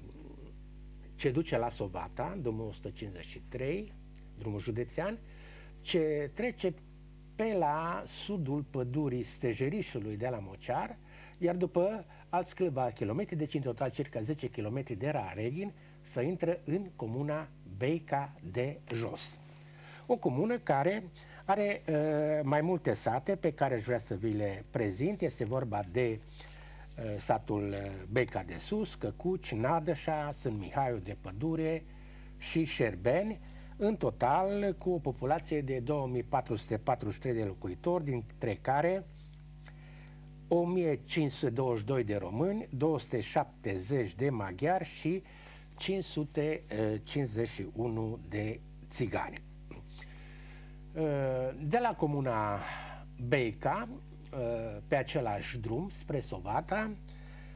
ce duce la Sovata, drumul 153, drumul județean, ce trece pe la sudul pădurii Stejerișului de la Mociar, iar după alți câțiva kilometri, deci în total circa 10 km de la Reghin, să intră în comuna Beica de Jos. O comună care are uh, mai multe sate pe care aș vrea să vi le prezint. Este vorba de uh, satul uh, Beca de Sus, Căcuci, Nadășa, Sunt Mihaiu de Pădure și Șerbeni, în total cu o populație de 2443 de locuitori, dintre care 1522 de români, 270 de maghiari și 551 de țigani. De la comuna Beica, pe același drum spre Sovata,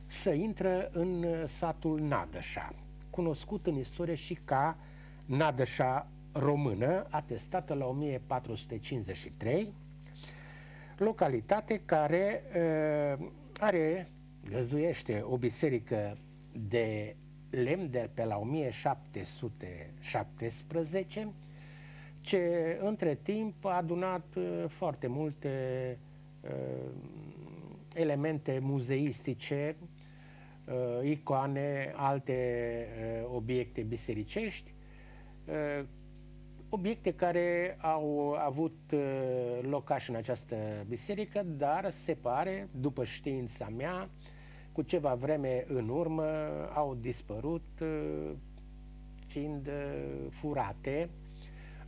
să intră în satul Nadășa, cunoscut în istorie și ca Nadășa română atestată la 1453, localitate care uh, are, găzduiește o biserică de lemn de pe la 1717, ce între timp a adunat uh, foarte multe uh, elemente muzeistice, uh, icoane, alte uh, obiecte bisericești, uh, obiecte care au avut uh, locaș în această biserică, dar se pare, după știința mea, cu ceva vreme în urmă au dispărut uh, fiind uh, furate.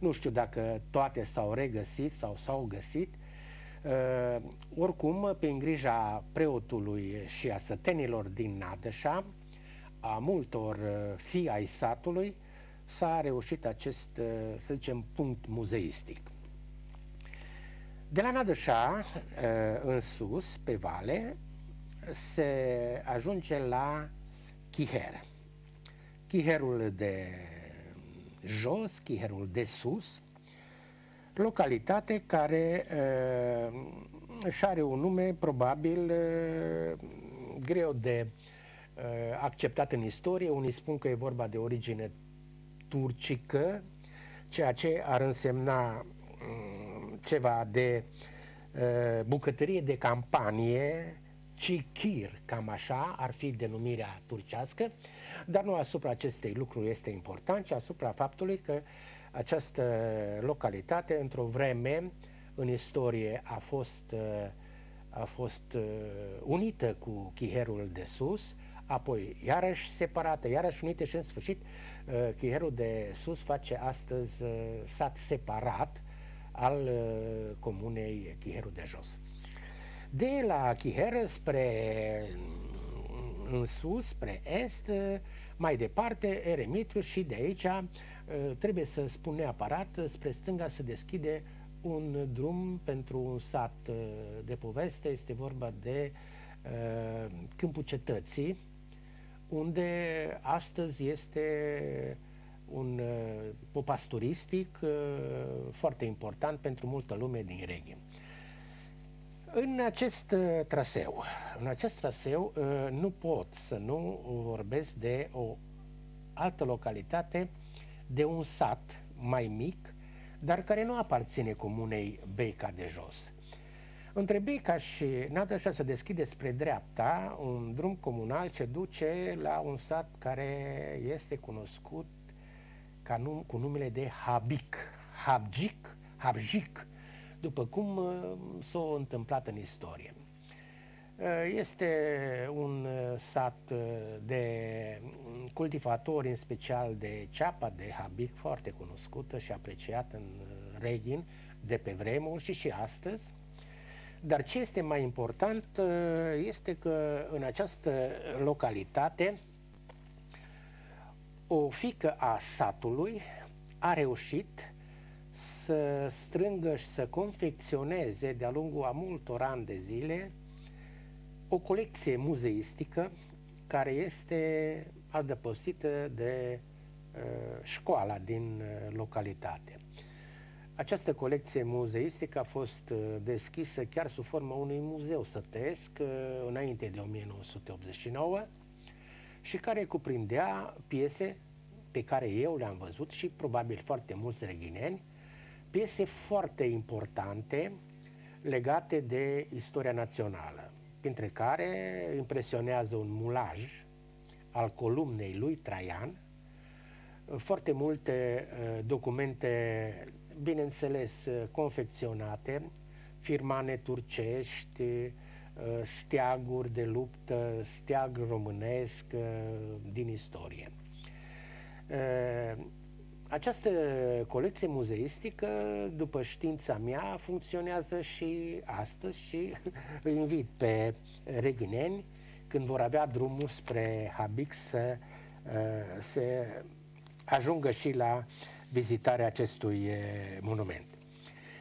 Nu știu dacă toate s-au regăsit sau s-au găsit. Uh, oricum, prin grija preotului și a sătenilor din Nadășa, a multor fii ai satului, s-a reușit acest, să zicem, punct muzeistic. De la Nadășa, în sus, pe vale, se ajunge la Chiher. Chiherul de jos, Chiherul de sus, localitate care uh, își are un nume probabil uh, greu de uh, acceptat în istorie. Unii spun că e vorba de origine turcică, ceea ce ar însemna um, ceva de uh, bucătărie de campanie Cikir, cam așa ar fi denumirea turcească, dar nu asupra acestei lucruri este important, ci asupra faptului că această localitate, într-o vreme în istorie, a fost, a fost unită cu Chiherul de sus, apoi iarăși separată, iarăși unită și în sfârșit Chiherul de sus face astăzi sat separat al comunei Chiherul de jos. De la Chiher spre în sus, spre est, mai departe, Eremitru și de aici trebuie să spun neapărat, spre stânga se deschide un drum pentru un sat de poveste, este vorba de uh, Câmpul Cetății, unde astăzi este un uh, popas turistic uh, foarte important pentru multă lume din regiune. În acest uh, traseu, în acest traseu uh, nu pot să nu vorbesc de o altă localitate, de un sat mai mic, dar care nu aparține comunei Beica de jos. Între Beica și Nadășa se deschide spre dreapta un drum comunal ce duce la un sat care este cunoscut ca num, cu numele de Habic, Habjic, Habjic, după cum uh, s-a întâmplat în istorie. Uh, este un uh, sat de cultivatori, în special de ceapa de habic, foarte cunoscută și apreciată în Reghin de pe vremuri și și astăzi. Dar ce este mai important este că în această localitate o fică a satului a reușit să strângă și să confecționeze de-a lungul a multor ani de zile o colecție muzeistică care este adăpostită de uh, școala din uh, localitate. Această colecție muzeistică a fost uh, deschisă chiar sub formă unui muzeu sătesc uh, înainte de 1989 și care cuprindea piese pe care eu le-am văzut și probabil foarte mulți reghineni piese foarte importante legate de istoria națională, printre care impresionează un mulaj al columnei lui Traian, foarte multe uh, documente, bineînțeles, uh, confecționate, firmane turcești, uh, steaguri de luptă, steag românesc din istorie. Această colecție muzeistică, după știința mea, funcționează și astăzi și îi invit pe reghineni, când vor avea drumul spre Habix, să uh, se ajungă și la vizitarea acestui uh, monument.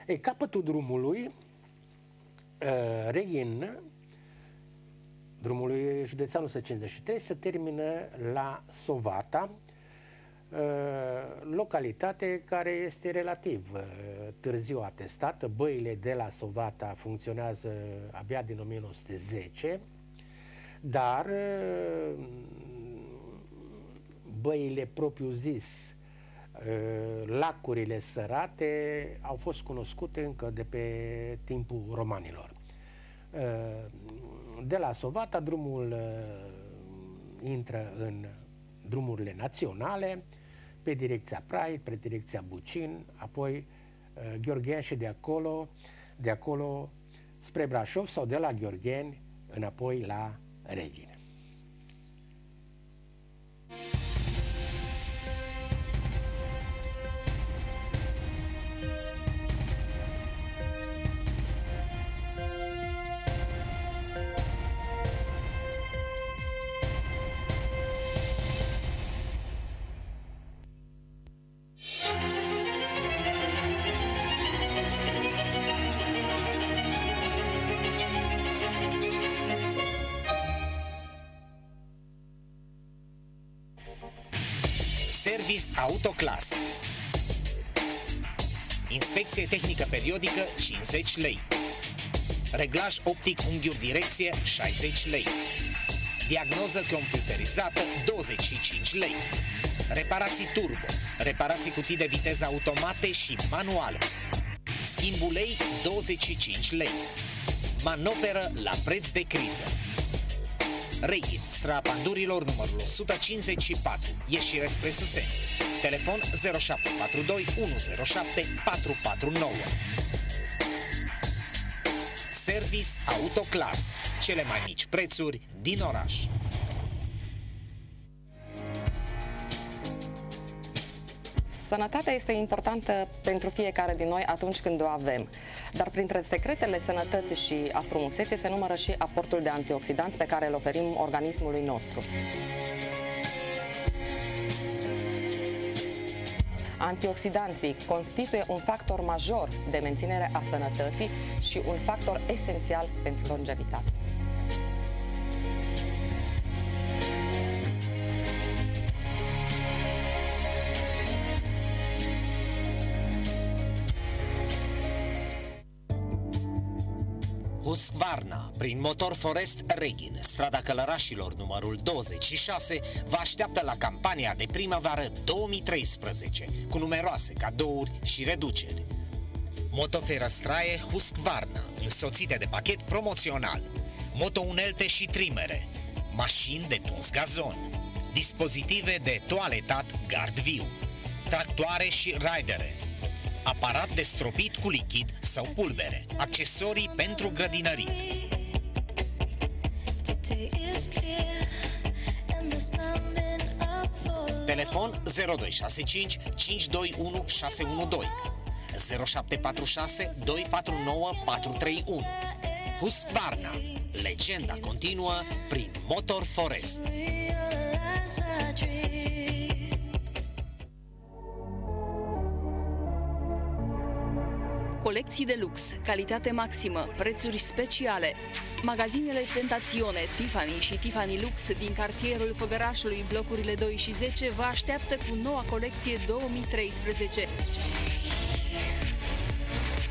Ei, capătul drumului, uh, Reghin, drumului județeanul 153, se termină la Sovata, localitate care este relativ târziu atestată. Băile de la Sovata funcționează abia din 1910, dar băile propriu-zis, lacurile sărate au fost cunoscute încă de pe timpul romanilor. De la Sovata drumul intră în drumurile naționale, pe direcția Prai, pe direcția Bucin, apoi Gheorghen și de acolo, de acolo spre Brașov sau de la Gheorgheni înapoi la Reghin. Service Autoclass. Inspecție tehnică periodică 50 lei. Reglaj optic unghiuri direcție 60 lei. Diagnoză computerizată 25 lei. Reparații turbo Reparații cutii de viteză automate și manuală Schimb ulei 25 lei. Manoperă la preț de criză Reghin, strada Pandurilor, numărul 154, ieșire spre Suseni. Telefon 0742 107 449. Service Autoclass, cele mai mici prețuri din oraș. Sănătatea este importantă pentru fiecare din noi atunci când o avem. Dar printre secretele sănătății și a frumuseții se numără și aportul de antioxidanți pe care îl oferim organismului nostru. Antioxidanții constituie un factor major de menținere a sănătății și un factor esențial pentru longevitate. Husqvarna, prin Motor Forest Reghin, strada Călărașilor numărul 26, vă așteaptă la campania de primăvară 2013, cu numeroase cadouri și reduceri. Motoferăstraie Husqvarna, însoțite de pachet promoțional, motounelte și trimere, mașini de tuns gazon, dispozitive de toaletat GuardView, tractoare și ridere, aparat de stropit cu lichid sau pulbere, accesorii pentru grădinărit. Telefon 0265 521 612 0746 249 431 Husqvarna, legenda continuă prin Motor Forest. Colecții de lux, calitate maximă, prețuri speciale. Magazinele Tentațione, Tiffany și Tiffany Lux din cartierul Făgărașului, blocurile 2 și 10, vă așteaptă cu noua colecție 2013.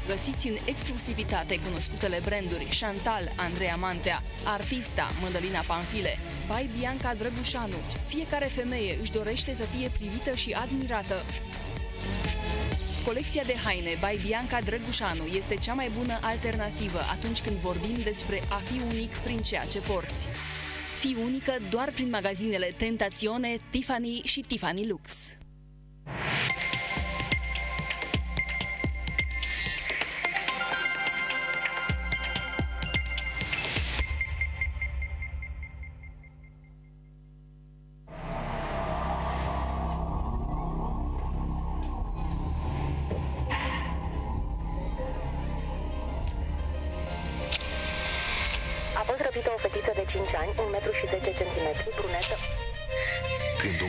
Găsiți în exclusivitate cunoscutele branduri Chantal, Andreea Mantea, Artista, Mădălina Panfile, Bai Bianca Drăgușanu. Fiecare femeie își dorește să fie privită și admirată. Colecția de haine by Bianca Drăgușanu este cea mai bună alternativă atunci când vorbim despre a fi unic prin ceea ce porți. Fi unică doar prin magazinele Tentațione, Tiffany și Tiffany Lux.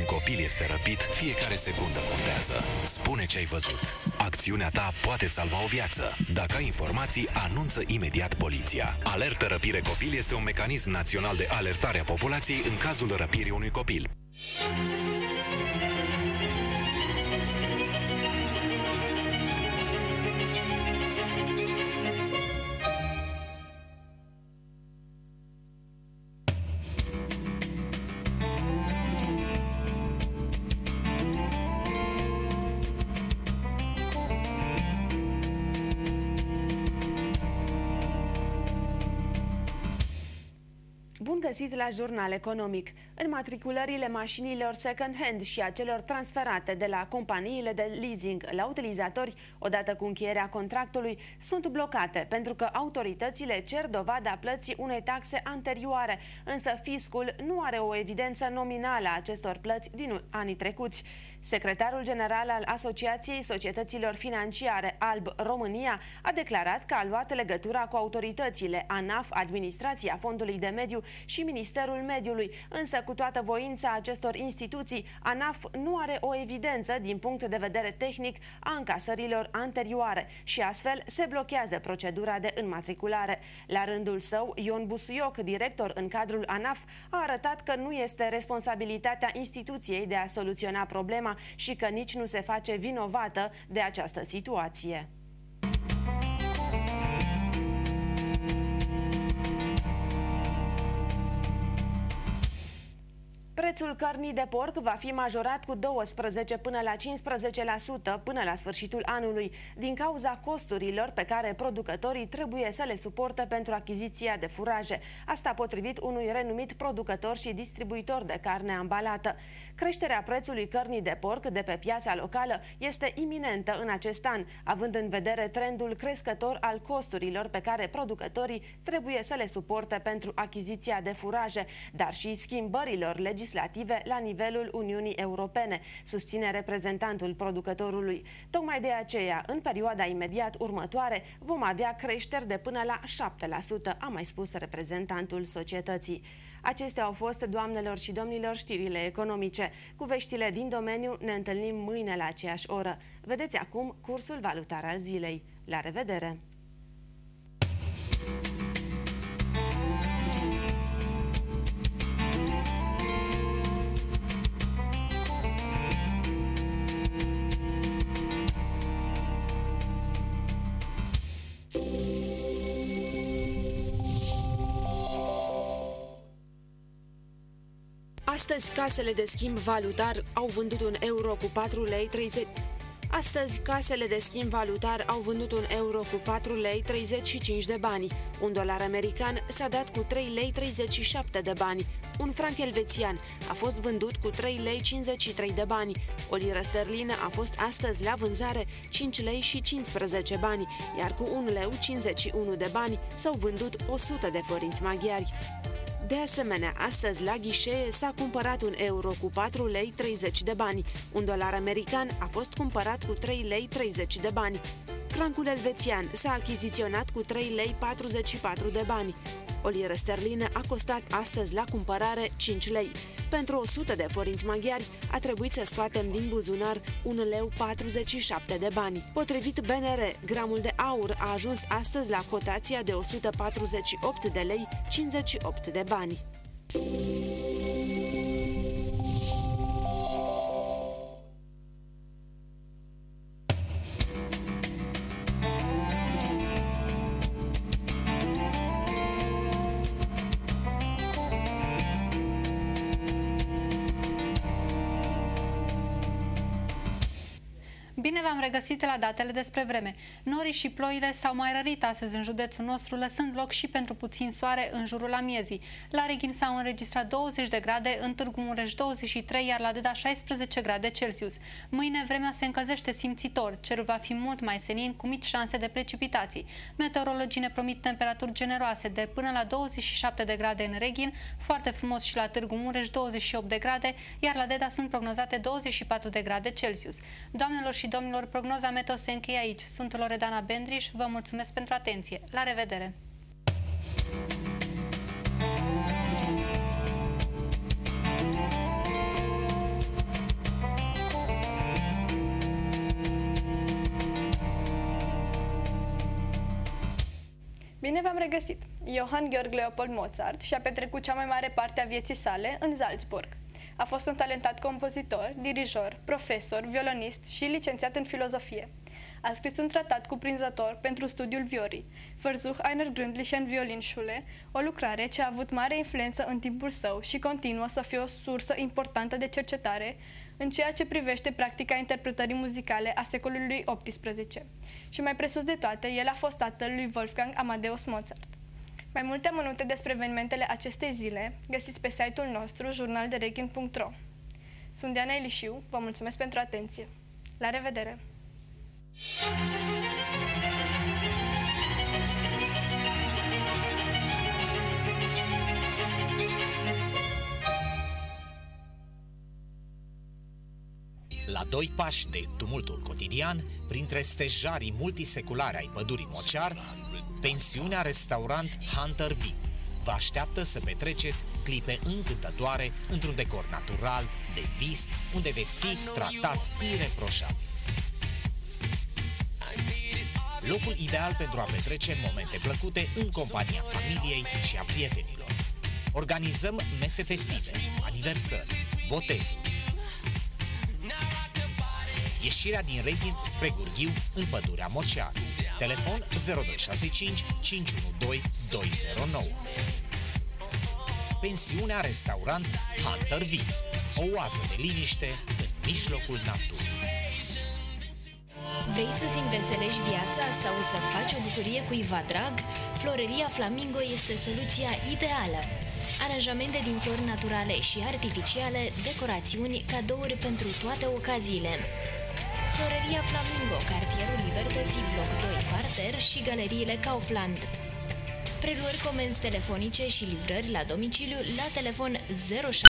Un copil este răpit, fiecare secundă contează. Spune ce ai văzut. Acțiunea ta poate salva o viață. Dacă ai informații, anunță imediat poliția. Alertă Răpire Copil este un mecanism național de alertare a populației în cazul răpirii unui copil. La Jurnal Economic. Înmatriculările mașinilor second-hand și a celor transferate de la companiile de leasing la utilizatori, odată cu încheierea contractului, sunt blocate pentru că autoritățile cer dovada plății unei taxe anterioare, însă fiscul nu are o evidență nominală a acestor plăți din anii trecuți. Secretarul general al Asociației Societăților Financiare Alb România a declarat că a luat legătura cu autoritățile ANAF, Administrația Fondului de Mediu și Ministerul Mediului, însă cu toată voința acestor instituții, ANAF nu are o evidență din punct de vedere tehnic a încasărilor anterioare și astfel se blochează procedura de înmatriculare. La rândul său, Ion Busuioc, director în cadrul ANAF, a arătat că nu este responsabilitatea instituției de a soluționa problema și că nici nu se face vinovată de această situație. Prețul cărnii de porc va fi majorat cu 12 până la 15% până la sfârșitul anului, din cauza costurilor pe care producătorii trebuie să le suporte pentru achiziția de furaje. Asta potrivit unui renumit producător și distribuitor de carne ambalată. Creșterea prețului cărnii de porc de pe piața locală este iminentă în acest an, având în vedere trendul crescător al costurilor pe care producătorii trebuie să le suporte pentru achiziția de furaje, dar și schimbărilor legislative la nivelul Uniunii Europene, susține reprezentantul producătorului. Tocmai de aceea, în perioada imediat următoare, vom avea creșteri de până la 7%, a mai spus reprezentantul societății. Acestea au fost, doamnelor și domnilor, știrile economice. Cu veștile din domeniu ne întâlnim mâine la aceeași oră. Vedeți acum cursul valutar al zilei. La revedere! Astăzi, casele de schimb valutar au vândut un euro cu 4 lei 30... Astăzi, casele de schimb valutar au vândut un euro cu 4 lei 35 de bani. Un dolar american s-a dat cu 3 lei 37 de bani. Un franc elvețian a fost vândut cu 3 lei 53 de bani. O liră sterlină a fost astăzi la vânzare 5 lei și 15 bani, iar cu 1 leu 51 de bani s-au vândut 100 de forinți maghiari. De asemenea, astăzi la ghișee s-a cumpărat un euro cu 4 lei 30 de bani. Un dolar american a fost cumpărat cu 3 lei 30 de bani. Francul elvețian s-a achiziționat cu 3 lei 44 de bani. O liră sterlină a costat astăzi la cumpărare 5 lei. Pentru 100 de forinți maghiari a trebuit să scoatem din buzunar 1 leu 47 de bani. Potrivit BNR, gramul de aur a ajuns astăzi la cotația de 148 de lei 58 de bani. Bine v-am regăsit la datele despre vreme. Norii și ploile s-au mai rărit astăzi în județul nostru, lăsând loc și pentru puțin soare în jurul amiezii. La Reghin s-au înregistrat 20 de grade, în Târgu Mureș 23, iar la Deda 16 grade Celsius. Mâine vremea se încălzește simțitor, cerul va fi mult mai senin, cu mici șanse de precipitații. Meteorologii ne promit temperaturi generoase de până la 27 de grade în Reghin, foarte frumos și la Târgu Mureș 28 de grade, iar la Deda sunt prognozate 24 de grade Celsius. Doamnelor și domnilor, prognoza meteo se încheie aici. Sunt Loredana Bendriș, vă mulțumesc pentru atenție. La revedere! Bine v-am regăsit! Johann Georg Leopold Mozart și-a petrecut cea mai mare parte a vieții sale în Salzburg. A fost un talentat compozitor, dirijor, profesor, violonist și licențiat în filozofie. A scris un tratat cuprinzător pentru studiul viorii, Versuch einer gründlichen Violinschule, o lucrare ce a avut mare influență în timpul său și continuă să fie o sursă importantă de cercetare în ceea ce privește practica interpretării muzicale a secolului XVIII. Și mai presus de toate, el a fost tatăl lui Wolfgang Amadeus Mozart. Mai multe amănunte despre evenimentele acestei zile găsiți pe site-ul nostru jurnaldereghin.ro Sunt Diana Elișiu, vă mulțumesc pentru atenție. La revedere! La doi pași de tumultul cotidian, printre stejarii multiseculare ai pădurii Mociar, pensiunea restaurant Hunter V vă așteaptă să petreceți clipe încântătoare într-un decor natural, de vis, unde veți fi tratați ireproșabil. Locul ideal pentru a petrece momente plăcute în compania familiei și a prietenilor. Organizăm mese festive, aniversări, botezuri, ieșirea din Reghin spre Gurghiu în pădurea Mocean. Telefon 0265 512 209. Pensiunea Restaurant Hunter V. O oază de liniște în mijlocul naturii. Vrei să-ți înveselești viața sau să faci o bucurie cuiva drag? Floreria Flamingo este soluția ideală. Aranjamente din flori naturale și artificiale, decorațiuni, cadouri pentru toate ocaziile. Floreria Flamingo, cartierul Libertății, bloc 2, parter și galeriile Kaufland. Preluări comenzi telefonice și livrări la domiciliu la telefon 07